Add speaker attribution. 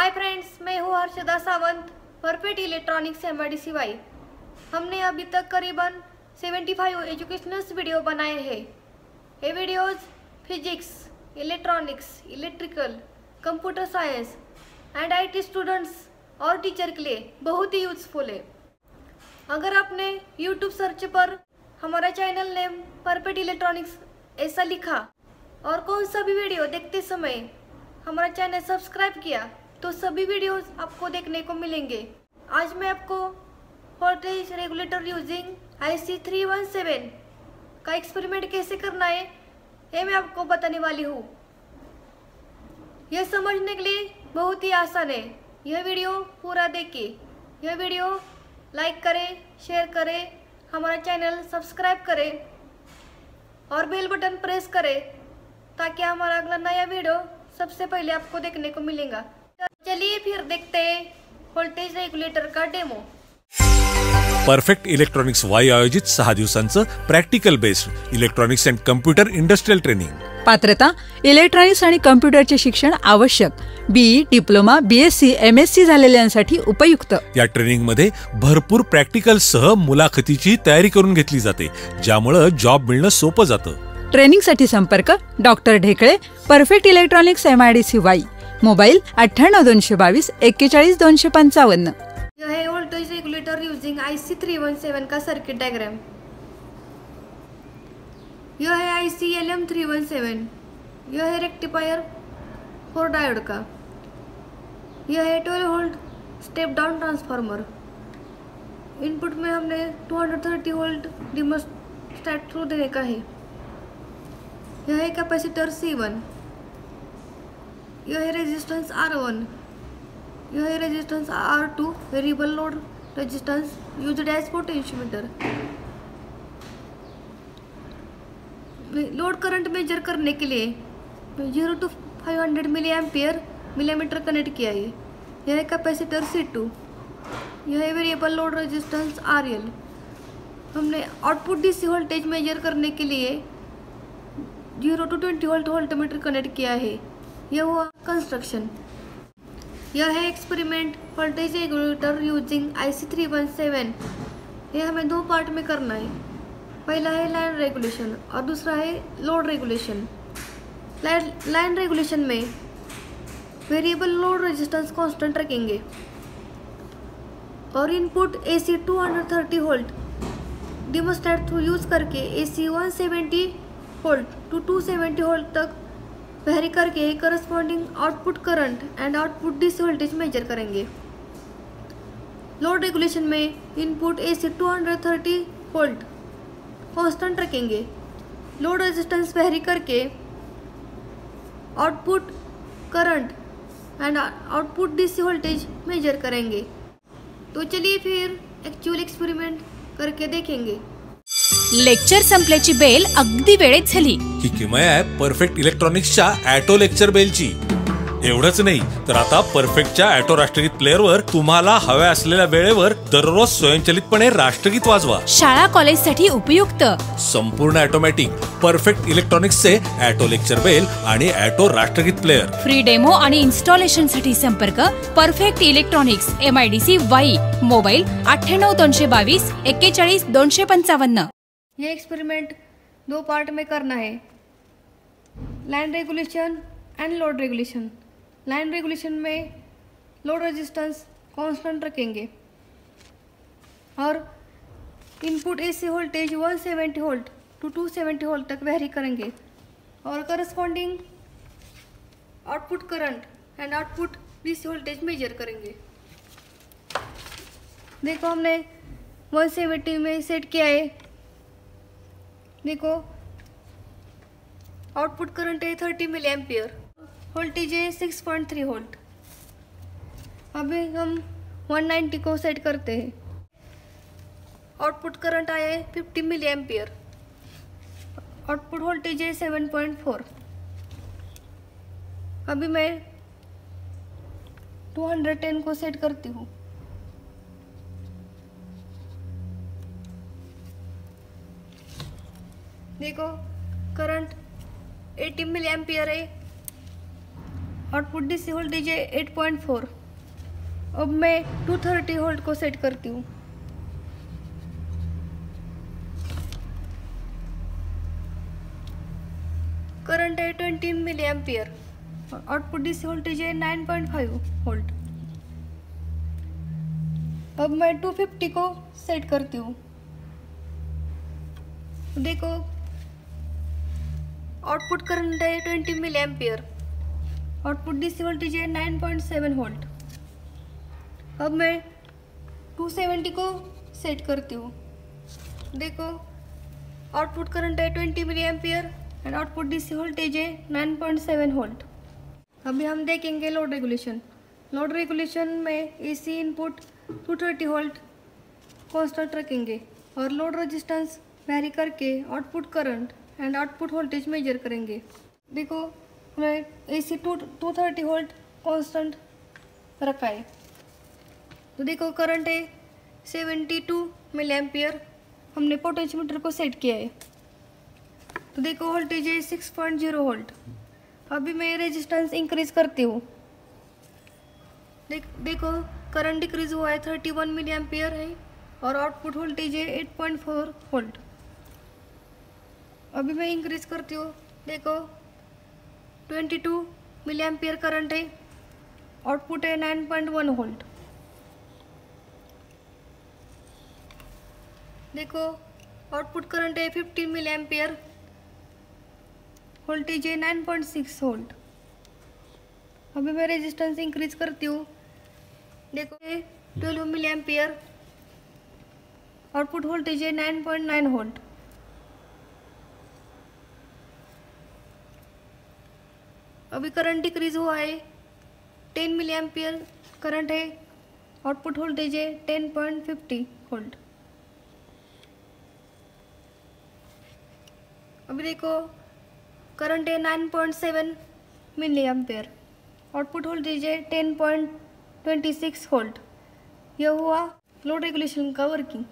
Speaker 1: हाय friends, मैं हूँ Harshada Sawant, perfect electronics M Wai. हमने अभी तक करीबन 75 एजुकेशनल वीडियो बनाए हैं। ये videos physics, electronics, electrical, computer science and IT students और टीचर के लिए बहुत ही यूजफुल है। अगर आपने यूट्यूब सर्च पर हमारा चैनल नेम परफेक्ट इलेक्ट्रॉनिक्स ऐसा लिखा और कौन सा भी वीडियो देखते समय हमारा चैनल सब्सक्राइब किया तो सभी वीडियोस आपको देखने को मिलेंगे। आज मैं आपको voltage regulator using I C three one seven का एक्सपेरिमेंट कैसे करना है, ये मैं आपको बताने वाली हूँ। यह समझने के लिए बहुत ही आसान है। यह वीडियो पूरा देखिए। यह वीडियो लाइक करें शेयर करें, हमारा चैनल सब्सक्राइब करें और बेल बटन प्रेस करें ताकि हमारा अगला नया वीडियो सबसे पहले आपको देखने को मिलेगा। चलिए फिर देखते हैं वोल्टेज रेगुलेटर का डेमो
Speaker 2: परफेक्ट इलेक्ट्रॉनिक्स वाई आयोजित सहा दिवसांचं practical based electronics and computer industrial training
Speaker 3: पात्रता इलेक्ट्रॉनिक्स आणि कम्प्युटरचे शिक्षण आवश्यक. बीई डिप्लोमा बीएससी एमएससी झालेल्यांसाठी उपयुक्त.
Speaker 2: या ट्रेनिंगमध्ये भरपूर प्रॅक्टिकल सह मुलाखतीची तयारी करून घेतली जाते ज्यामुळं जॉब मिळणं सोपं जातं.
Speaker 3: ट्रेनिंगसाठी संपर्क doctor Dhekale perfect electronics MIDC Wai mobile अठ्ठ्याण्णव दोनशे बावीस एक्केचाळीस दोनशे पंचावन्न.
Speaker 1: है voltage regulator using I C three one seven का सर्किट डायग्राम यह है I C L M three one seven यह है रेक्टिफायर फोर डायोड का यह है twelve volt step down transformer input में हमने 230 वोल्ट डिमोस्टैट थ्रू देने का है। यह है कैपेसिटर सी वन यह है रेजिस्टेंस आर वन यह resistance R two variable load resistance used as potentiometer load current measure करने के लिए zero to five hundred milli ampere millimeter connect किया है। यह है कैपेसिटर सी टू यह है variable load resistance R L हमने आउटपुट डीसी वोल्टेज मेजर करने के लिए zero to twenty volt voltmeter connect किया है। यह हुआ कंस्ट्रक्शन यह है experiment voltage regulator using I C three one seven यह हमें दो पार्ट में करना है। पहला है लाइन रेगुलेशन और दूसरा है लोड रेगुलेशन लाइन रेगुलेशन में वेरिएबल लोड रेजिस्टेंस कांस्टेंट रखेंगे। और input A C two hundred thirty volt dimmerstat through use करके A C one seventy volt to two seventy volt तक वेरी करके corresponding output current and output DC voltage measure करेंगे। Load regulation में input A C two hundred thirty volt constant रखेंगे। Load resistance vary करके output current and output DC voltage measure करेंगे। तो चलिए फिर एक्चुअल एक्सपेरिमेंट करके देखेंगे।
Speaker 4: लेक्चर संपल्याची बेल अगदी वेळेत झाली.
Speaker 2: ही किमया आहे परफेक्ट इलेक्ट्रॉनिक्सच्या ॲटो लेक्चर बेलची. एवढंच नाही तर आता परफेक्टच्या ॲटो राष्ट्रगीत प्लेअरवर तुम्हाला हव्या असलेल्या वेळेवर दररोज स्वयंचलितपणे राष्ट्रगीत वाजवा.
Speaker 4: शाळा कॉलेजसाठी उपयुक्त.
Speaker 2: संपूर्ण ऑटोमॅटिक परफेक्ट इलेक्ट्रॉनिक्सचे ॲटो लेक्चर बेल आणि ॲटो राष्ट्रगीत प्लेअर.
Speaker 4: फ्री डेमो आणि इन्स्टॉलेशनसाठी संपर्क perfect electronics M I D C Wai mobile अठ्ठ्याण्णव दोनशे बावीस एक्केचाळीस दोनशे पंचावन्न.
Speaker 1: ये एक्सपेरिमेंट दो पार्ट में करना है। Line regulation and load regulation line regulation में लोड रेजिस्टेंस कांस्टेंट रखेंगे। और input AC voltage 170 volt to 270 volt तक वेरी करेंगे। और corresponding output current and output DC voltage measure करेंगे। देखो हमने 170 में सेट किया है। देखो आउटपुट करंट है 30 मिली एम्पियर वोल्टेज है 6.3 वोल्ट अभी हम 190 को सेट करते हैं। आउटपुट करंट आया है 50 मिली एम्पियर आउटपुट वोल्टेज है 7.4 अभी मैं 210 को सेट करती हूँ। देखो करंट 80 मिली एम्पियर है। आउटपुट डीसी वोल्टेज है एट पॉइंट फोर अब मैं टू थर्टी वोल्ट को सेट करती हूँ। करंट है twenty milli ampere output DC voltage है नाइन पॉइंट फाइव वोल्ट अब मैं टू फिफ्टी को सेट करती हूँ। देखो आउटपुट करंट है twenty milli ampere. Output DC voltage है नाइन पॉइंट सेवन वोल्ट। अब मैं टू सेवेंटी को सेट करती हूँ। देखो, आउटपुट करंट है twenty milli ampere and output DC voltage है नाइन पॉइंट सेवन वोल्ट। अभी हम देखेंगे लोड रेगुलेशन। लोड रेगुलेशन में AC input two thirty volt constant रखेंगे और लोड रेजिस्टेंस वेरी करके output current and output voltage measure करेंगे। देखो मैं A C two two thirty volt constant रखा है। तो देखो करंट है सेवेंटी टू मिली एम्पियर हमने पोटेंशियोमीटर को सेट किया है। तो देखो वोल्टेज है सिक्स पॉइंट ज़ीरो वोल्ट अभी मैं रेजिस्टेंस इंक्रीज करती हूँ। देख, देखो करंट डिक्रीज हुआ है थर्टी वन मिली एम्पियर है और आउटपुट वोल्टेज है एट पॉइंट फोर वोल्ट अभी मैं इंक्रीज करती हूँ। देखो twenty two milli ampere current है आउटपुट है नाइन पॉइंट वन वोल्ट देखो आउटपुट करंट है फिफ्टीन मिली एम्पियर वोल्टेज है नाइन पॉइंट सिक्स वोल्ट अभी मैं रेजिस्टेंस इंक्रीज करती हूँ। देखो twelve milli ampere output voltage है नाइन पॉइंट नाइन वोल्ट अभी करंट डिक्रीज हुआ है। टेन मिली एम्पियर करंट है। आउटपुट वोल्टेज है टेन पॉइंट फिफ्टी वोल्ट अभी देखो, करंट है nine point seven milli ampere output voltage है ten point twenty six volt यह हुआ लोड रेगुलेशन का वर्किंग।